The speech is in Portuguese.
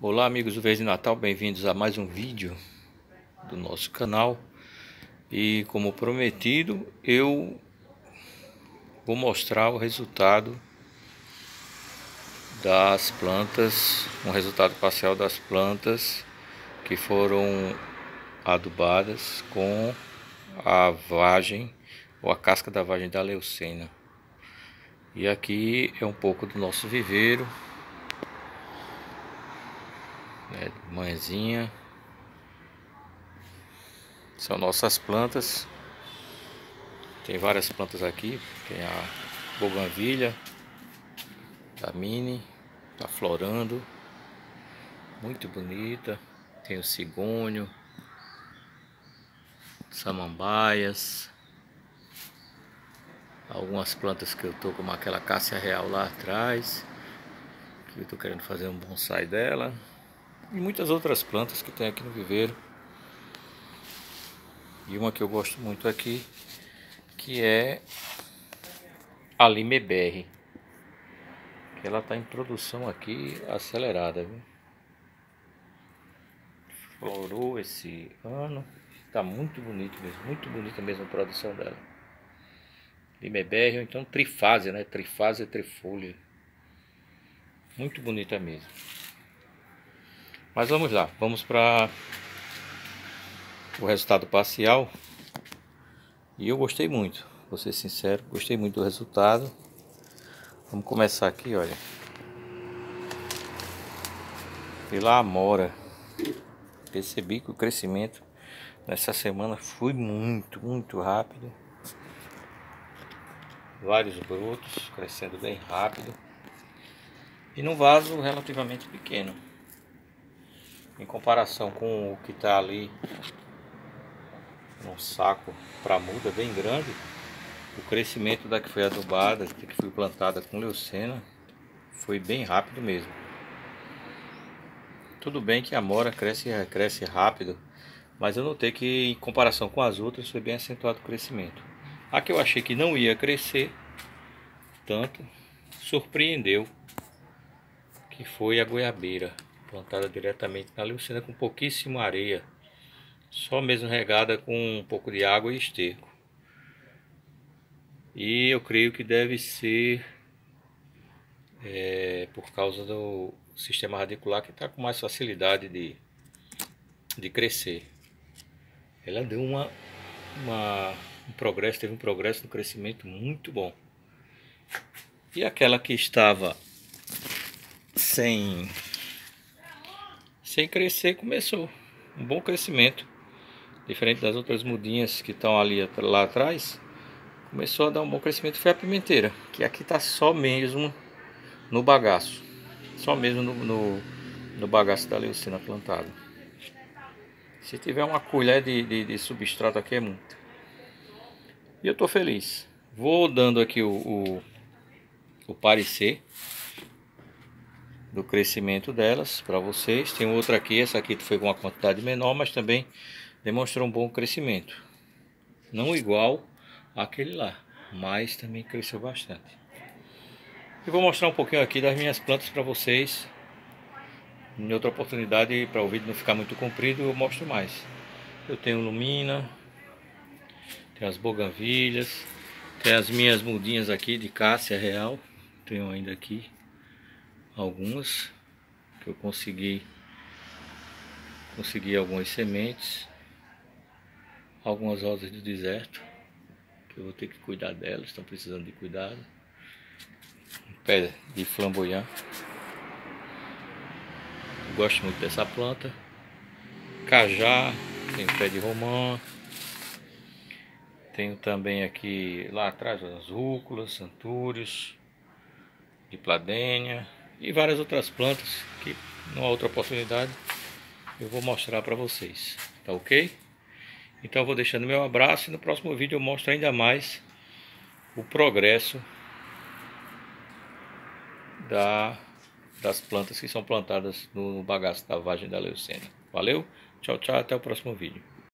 Olá amigos do Verde Natal, bem-vindos a mais um vídeo do nosso canal. E como prometido eu vou mostrar o resultado das plantas, um resultado parcial das plantas que foram adubadas com a vagem ou a casca da vagem da leucena e aqui é um pouco do nosso viveiro né. São nossas plantas. Tem várias plantas aqui. Tem a boganvilha da mini, tá florando. Muito bonita. Tem o cigônio, samambaias. Algumas plantas que eu tô como aquela cássia real lá atrás. Que eu tô querendo fazer um bonsai dela e muitas outras plantas que tem aqui no viveiro. E uma que eu gosto muito aqui, que é a Limeberry. Ela está em produção aqui acelerada, viu? Florou esse ano. Está muito bonito mesmo, muito bonita mesmo a produção dela. Limeberry, ou então trifase, né? Trifase trifolha. Muito bonita mesmo. Mas vamos lá, vamos para o resultado parcial. E eu gostei muito, vou ser sincero, gostei muito do resultado. Vamos começar aqui, olha. Pela amora. Percebi que o crescimento nessa semana foi muito, muito rápido. Vários brotos crescendo bem rápido. E num vaso relativamente pequeno em comparação com o que está ali num saco para muda bem grande, o crescimento da que foi adubada, da que foi plantada com leucena, foi bem rápido mesmo. Tudo bem que a mora cresce, cresce rápido, mas eu notei que em comparação com as outras foi bem acentuado o crescimento. A que eu achei que não ia crescer tanto, surpreendeu, que foi a goiabeira plantada diretamente na leucina com pouquíssima areia, só mesmo regada com um pouco de água e esterco. E eu creio que deve ser é, por causa do sistema radicular que está com mais facilidade de, de crescer. Ela deu uma, uma, um progresso, teve um progresso no crescimento muito bom. E aquela que estava sem sem crescer começou. Um bom crescimento. Diferente das outras mudinhas que estão ali lá atrás começou a dar um bom crescimento. Foi a pimenteira que aqui está só mesmo no bagaço. Só mesmo no, no, no bagaço da leucina plantada se tiver uma colher de, de, de substrato aqui é muito. E eu estou feliz. Vou dando aqui o, o, o parecer do crescimento delas para vocês. Tem outra aqui, essa aqui foi com uma quantidade menor, mas também demonstrou um bom crescimento. Não igual àquele lá, mas também cresceu bastante. E vou mostrar um pouquinho aqui das minhas plantas para vocês. Em outra oportunidade, para o vídeo não ficar muito comprido, eu mostro mais. Eu tenho lumina, tem as boganvilhas, tem as minhas mudinhas aqui de cássia real, tenho ainda aqui algumas que eu consegui consegui algumas sementes algumas rosas do deserto que eu vou ter que cuidar delas estão precisando de cuidado. Um pé de flamboyant. Eu gosto muito dessa planta. Cajá tem pé de romã. Tenho também aqui lá atrás as rúculas, antúrios, de pladênia, e várias outras plantas que numa outra oportunidade eu vou mostrar para vocês, tá ok? Então eu vou deixando meu abraço e no próximo vídeo eu mostro ainda mais o progresso da, das plantas que são plantadas no bagaço da vagem da leucena. Valeu? Tchau, tchau, até o próximo vídeo.